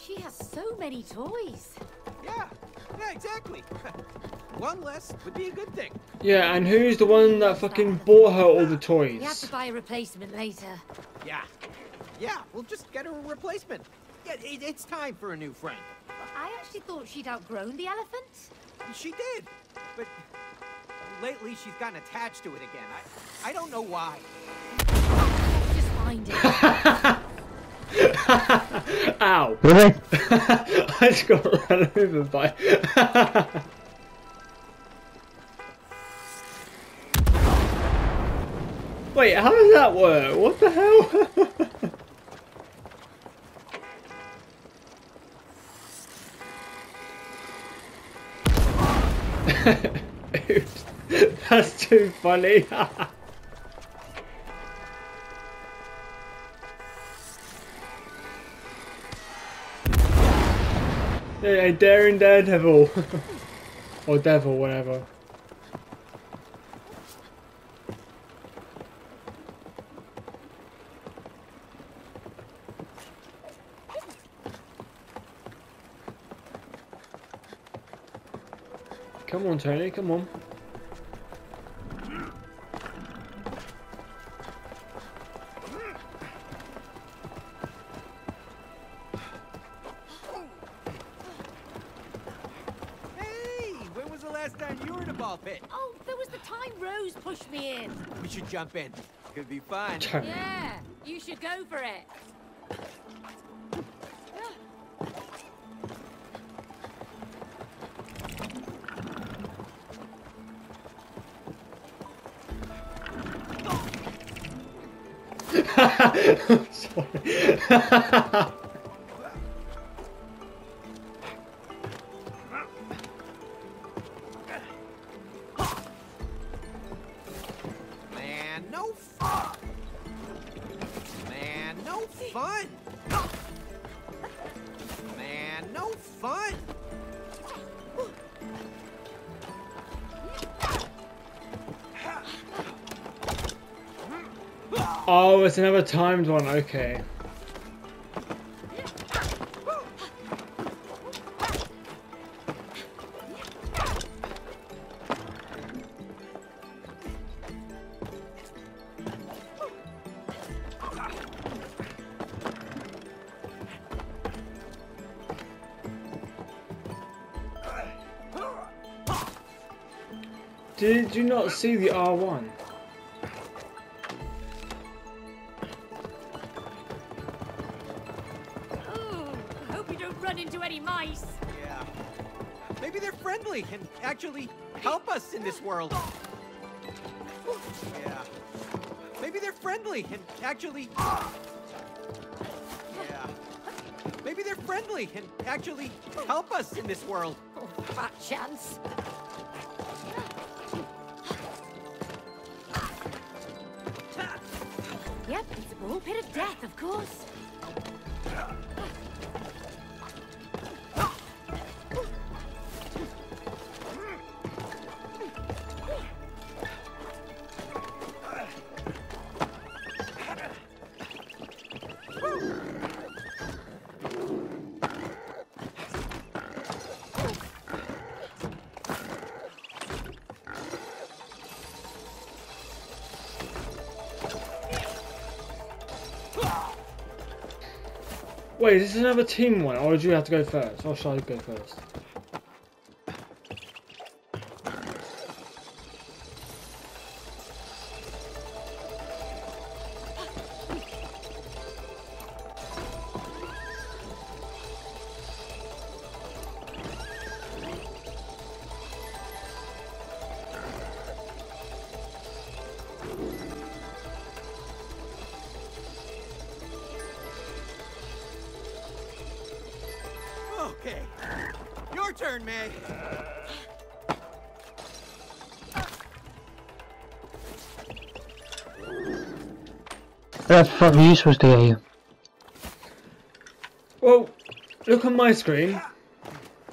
She has so many toys. Yeah, yeah, exactly. One less would be a good thing. Yeah, and who's the one that fucking bought her all the toys? We have to buy a replacement later. Yeah. Yeah, we'll just get her a replacement. Yeah, it, it's time for a new friend. But I actually thought she'd outgrown the elephant. She did, but lately she's gotten attached to it again. I, I don't know why. Just find it. Ow. Really? I just got run over by. Wait, how does that work? What the hell? That's too funny. Yeah, daring daredevil. or devil, whatever. Come on, Tony, come on. Jump in. Could be fun. Yeah, you should go for it. Sorry. it's another timed one, okay. Did you not see the R1? Run into any mice. Yeah. Maybe they're friendly and actually help us in this world. Yeah. Maybe they're friendly and actually. Yeah. Maybe they're friendly and actually help us in this world. Oh, fat chance. Yep, it's a ball pit of death, of course. Wait, is this another team one, or do you have to go first? Or shall I go first? The fuck are you supposed to get here? Well, look on my screen.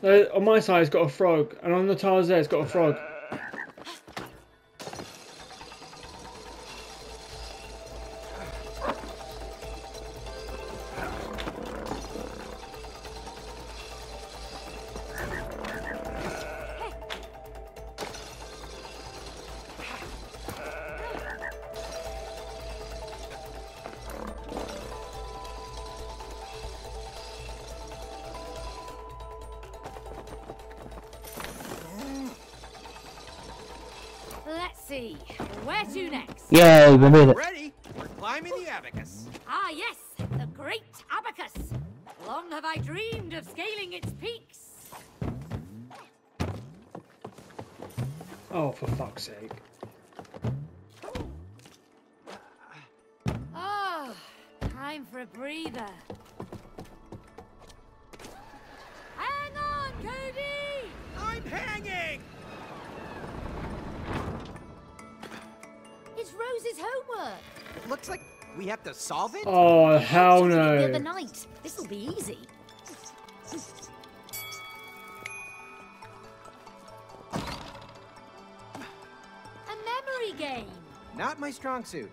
Uh, on my side, it's got a frog, and on the tiles there, it's got a frog. Next? We made it. Ready? We're climbing the abacus. Ah, yes, the great abacus. Long have I dreamed of scaling its peaks. Oh, for fuck's sake. Oh, time for a breather. Looks like we have to solve it? Oh, hell She did it The other no. night. This'll be easy. A memory game. Not my strong suit.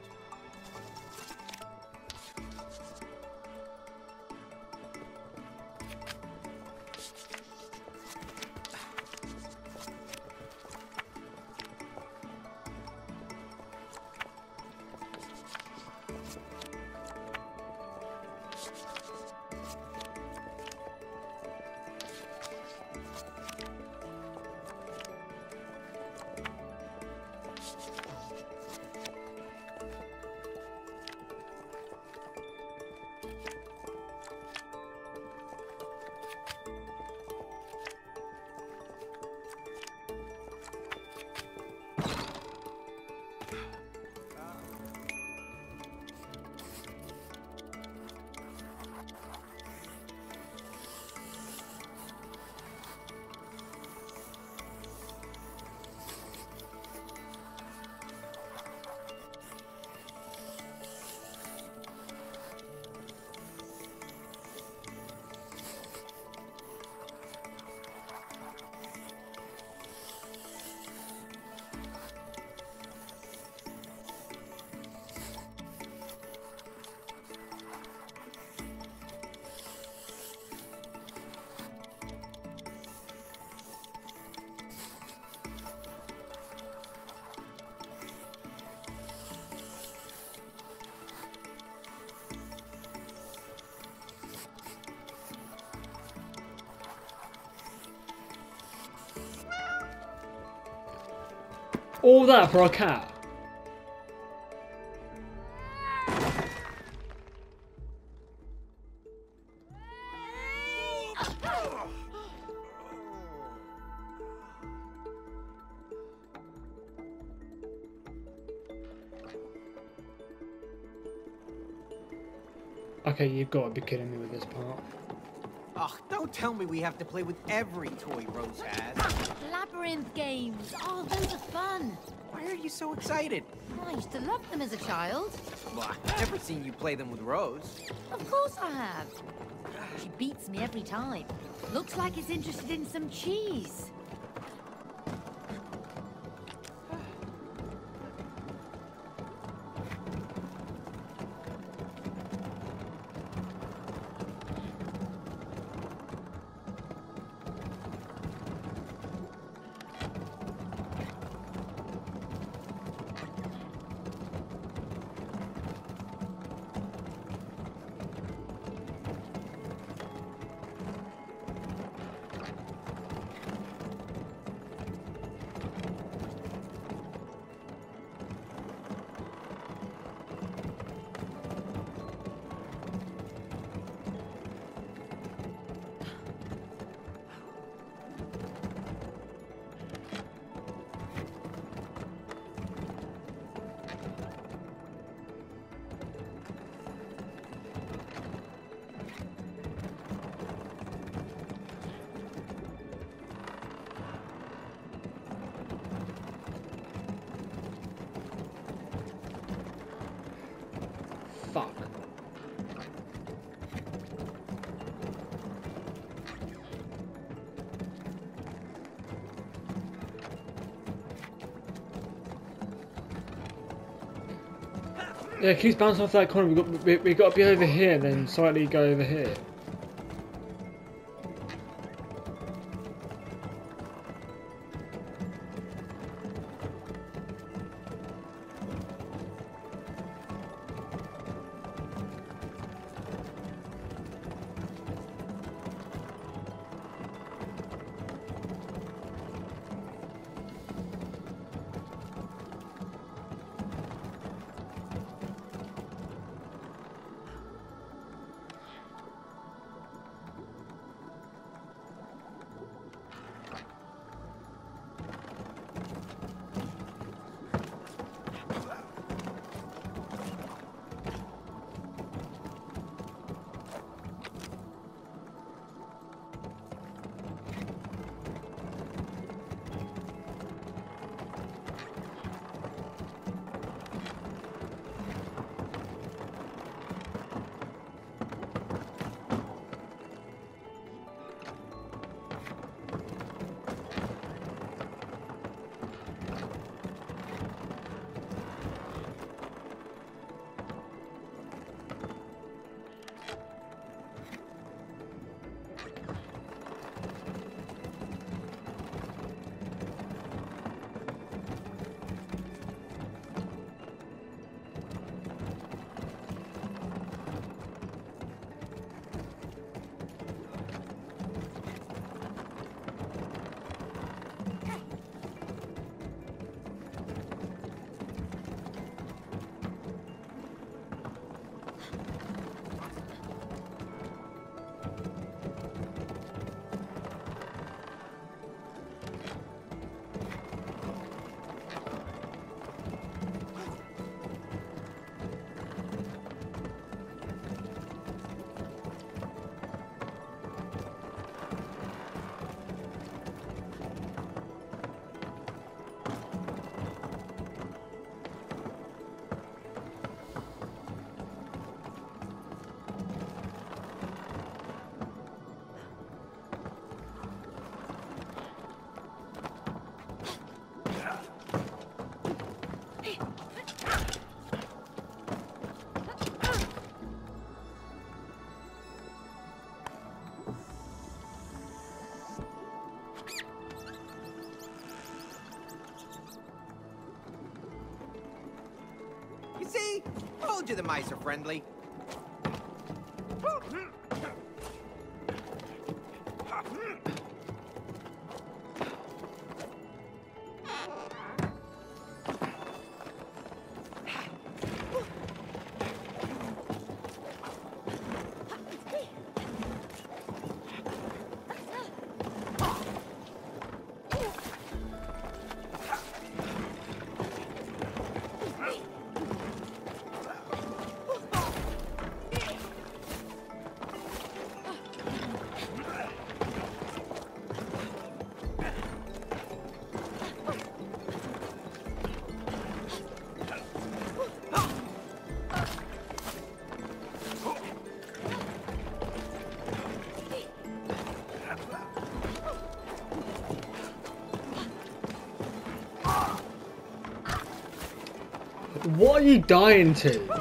All that for a cat. Okay, you've got to be kidding me with this part. Ugh, don't tell me we have to play with every toy Rose has. Labyrinth games. Oh, those are fun. Why are you so excited? I used to love them as a child. Well, I've never seen you play them with Rose. Of course I have. She beats me every time. Looks like it's interested in some cheese. Fuck. Yeah, it keeps bouncing off that corner. We got we, we got to be over here, then slightly go over here. You the mice are friendly. What are you dying to?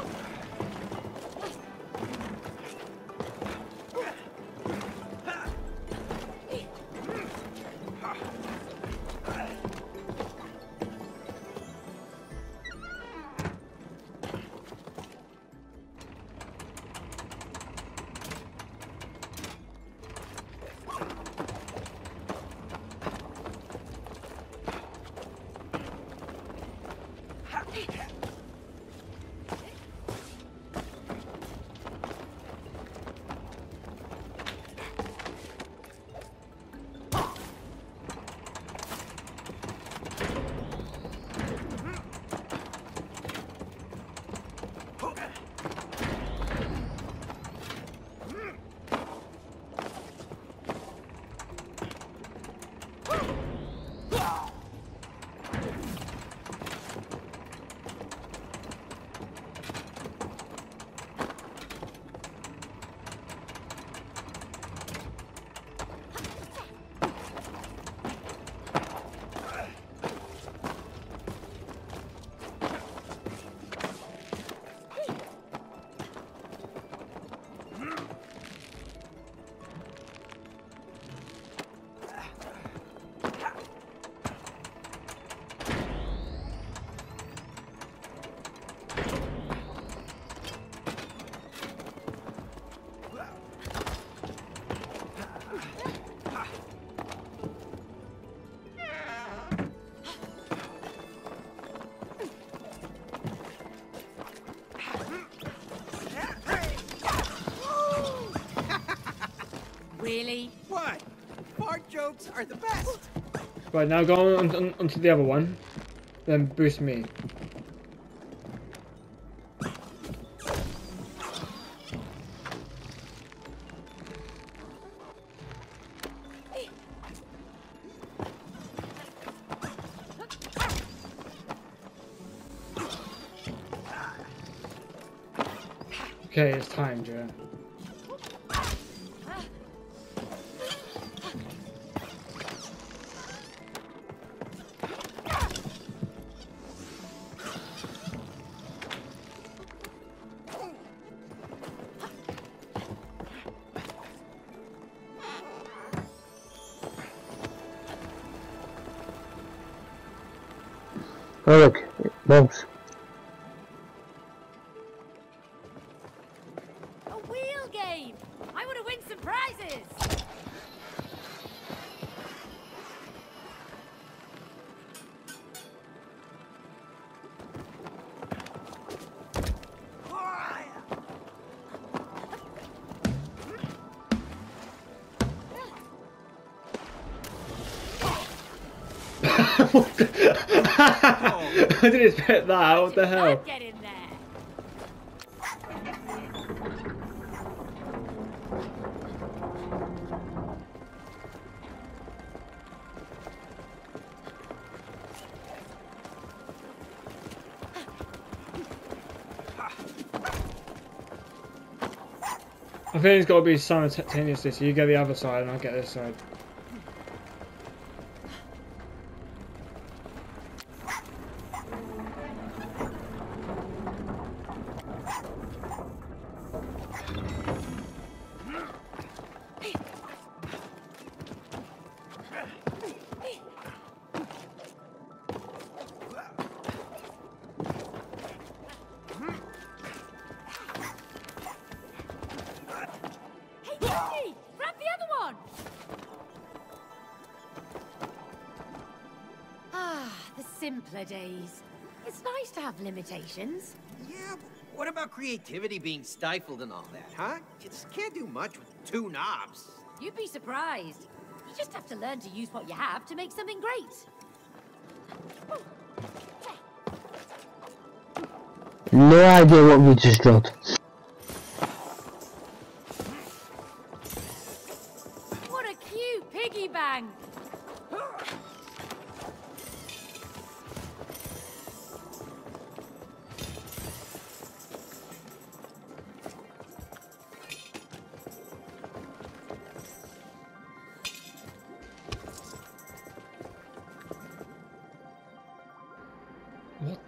Really? What? Fart jokes are the best. Right, now go on, on onto the other one. Then boost me. Okay, it's time, Joe. Oh look, it moves. A wheel game! I want to win some prizes! I didn't expect that. What the hell? I think it's got to be simultaneously. So you get the other side, and I get this side. Simpler days. It's nice to have limitations. Yeah, but what about creativity being stifled and all that, huh? You just can't do much with two knobs. You'd be surprised. You just have to learn to use what you have to make something great. No idea what we just dropped.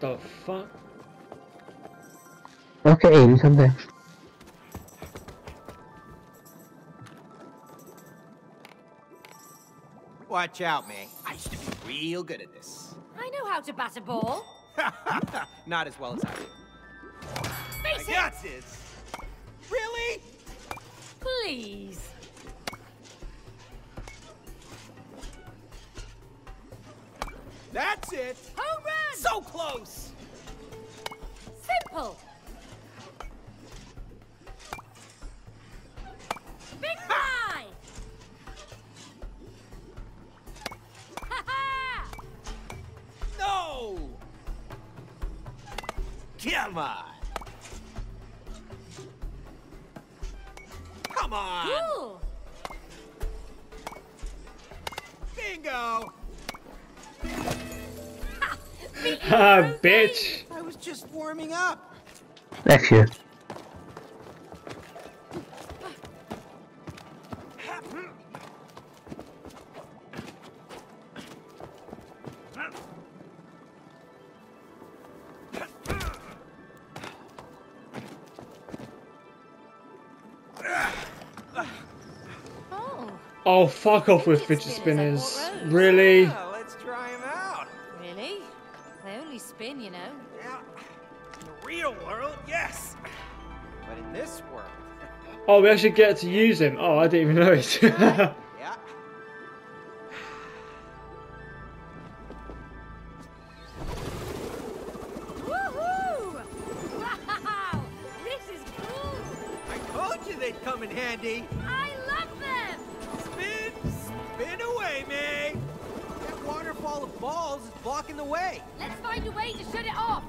The fuck? Okay, Aiden, come there. Watch out, May. I used to be real good at this. I know how to bat a ball. Not as well as I do. Face I it! got this. Really? Please. That's it. So close. Simple! Big ha! No. Come on. Come on. Cool! Bingo. Ah, bitch! I was just warming up. That's you. Oh, Oh, fuck off with fidget Fidget spinners. spinners, I Really? Oh, we actually get to use him. Oh, I didn't even know it. yeah. Wow! This is cool! I told you they'd come in handy. I love them! Spin, spin away, May. That waterfall of balls is blocking the way. Let's find a way to shut it off!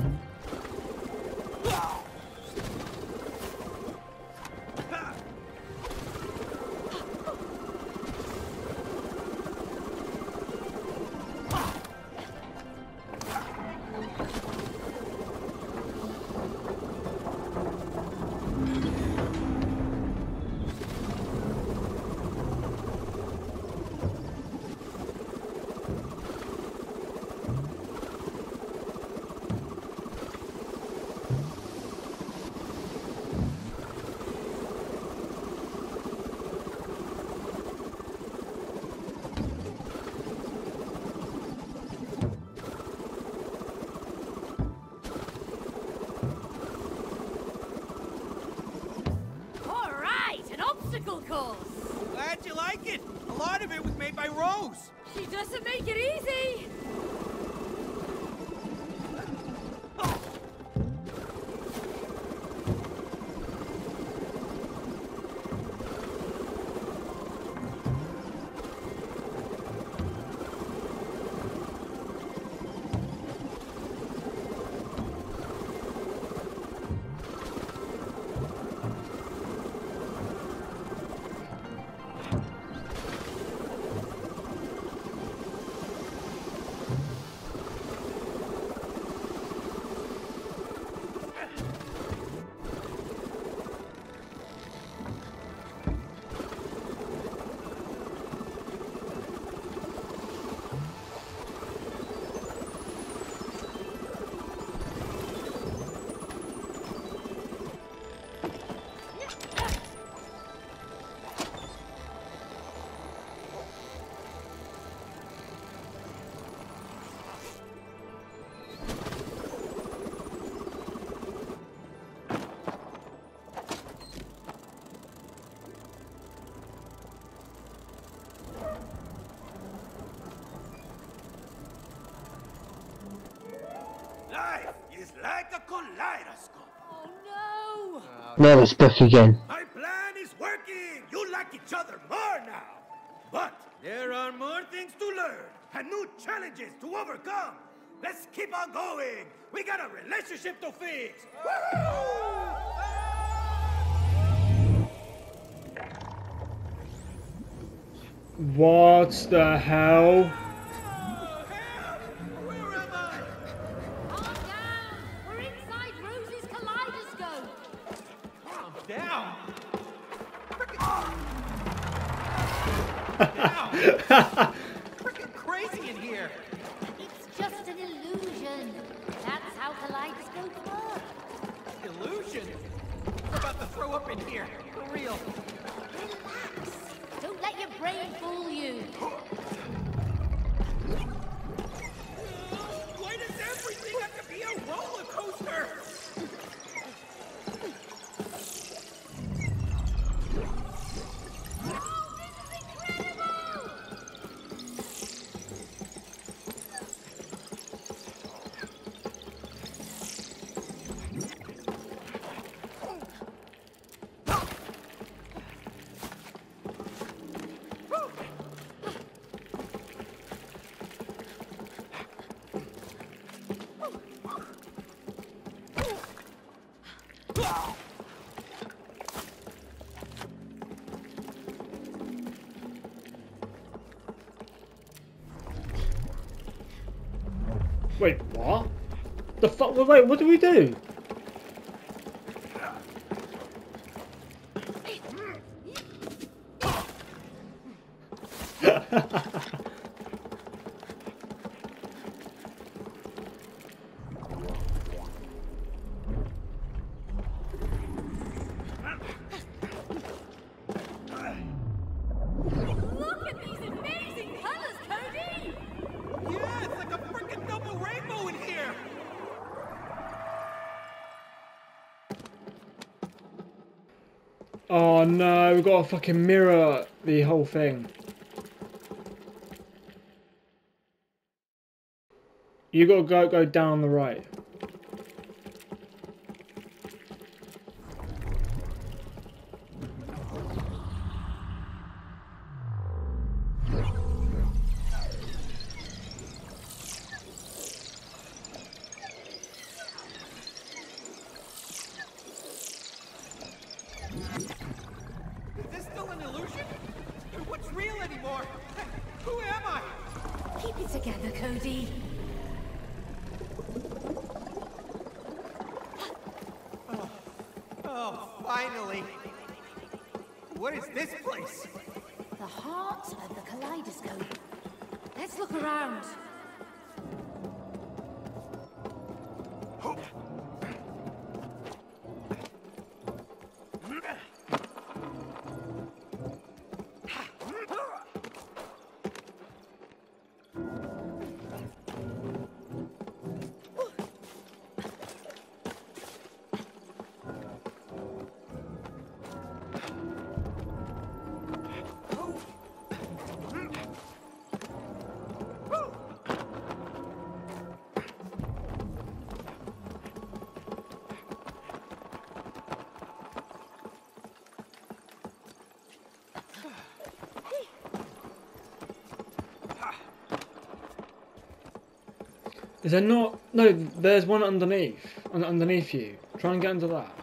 Alright, kaleidoscope. Oh no! Now it's back again. My plan is working. You like each other more now. But there are more things to learn and new challenges to overcome. Let's keep on going. We got a relationship to fix. What the hell? Freaking crazy in here. It's just an illusion. That's how kaleidoscopes work. Illusion. I'm about to throw up in here. For real. Relax. Don't let your brain fool you. Wait, what? The fuck? Wait, what do we do? Look at these amazing colors, Cody! Yeah, it's like a freaking double rainbow in here. Oh no, we've got to fucking mirror the whole thing. You gotta go go down the right. Is this still an illusion? What's real anymore? Who am I? Keep it together, Cody. Oh, finally. What is this place? The heart of the kaleidoscope. Let's look around. Is there not? No, there's one underneath. un- Underneath you. Try and get under that.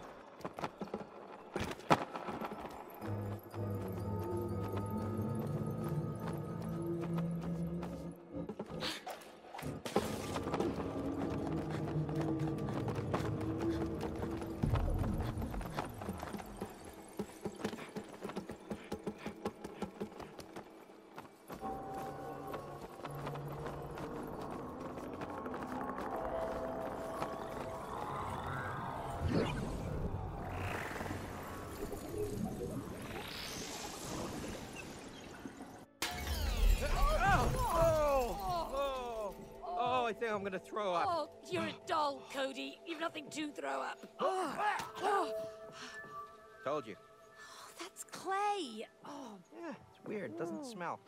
I'm gonna throw up. Oh, you're a doll, Cody. You've nothing to throw up. oh Told you. That's clay. Oh, Yeah, it's weird. It doesn't smell.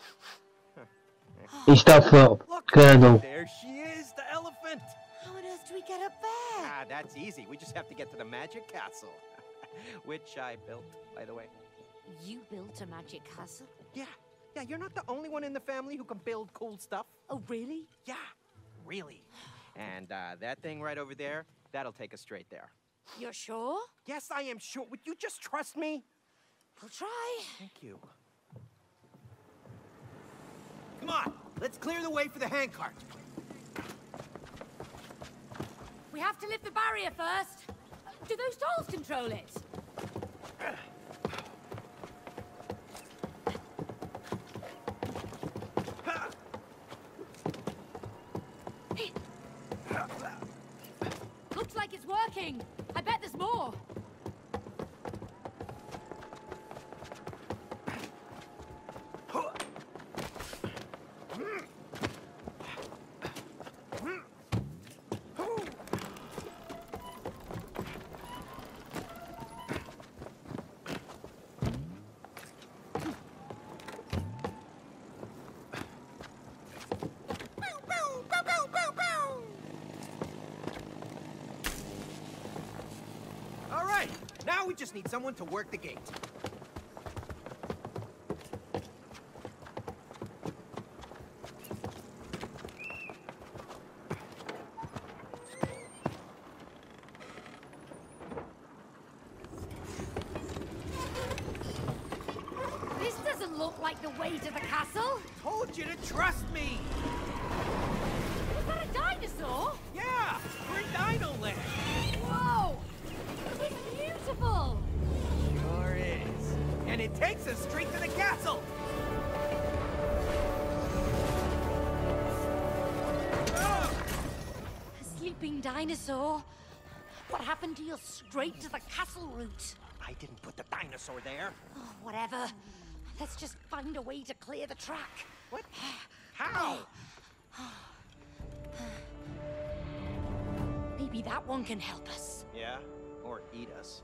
He's that flop. Look, Colonel. there she is, the elephant. How on earth do we get up there? Ah, that's easy. We just have to get to the magic castle. Which I built, by the way. You built a magic castle? Yeah, yeah, you're not the only one in the family who can build cool stuff. Oh, really? Yeah, really. And uh, that thing right over there, that'll take us straight there. You're sure? Yes, I am sure. Would you just trust me? I'll try. Thank you. Come on, let's clear the way for the handcart. We have to lift the barrier first. Do those dolls control it? Looks like it's working. I bet there's more. All right, now we just need someone to work the gate. This doesn't look like the way to the castle. Told you to trust me. Is that a dinosaur? Takes us straight to the castle. A sleeping dinosaur. What happened to your straight to the castle route? I didn't put the dinosaur there. Oh, whatever. Let's just find a way to clear the track. What? How? Maybe that one can help us. Yeah, or eat us.